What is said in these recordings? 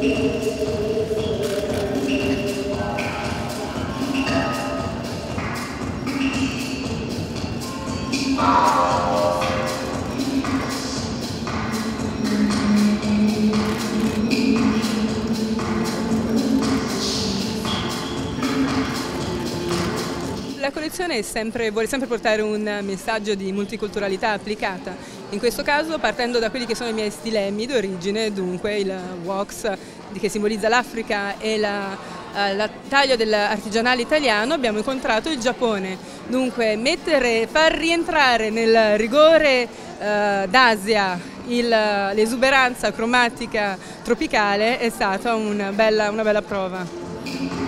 La collezione sempre, vuole sempre portare un messaggio di multiculturalità applicata, in questo caso partendo da quelli che sono i miei stilemi d'origine, dunque il wax che simbolizza l'Africa e la, eh, la taglio dell'artigianale italiano abbiamo incontrato il Giappone, dunque mettere, far rientrare nel rigore eh, d'Asia l'esuberanza cromatica tropicale è stata una bella, una bella prova.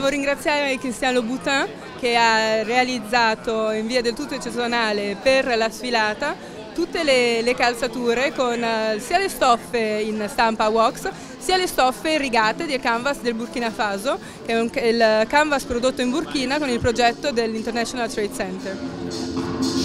Devo ringraziare Cristiano Boutin che ha realizzato in via del tutto eccezionale per la sfilata tutte le, le calzature con uh, sia le stoffe in stampa wax sia le stoffe rigate del canvas del Burkina Faso che è un, il canvas prodotto in Burkina con il progetto dell'International Trade Center.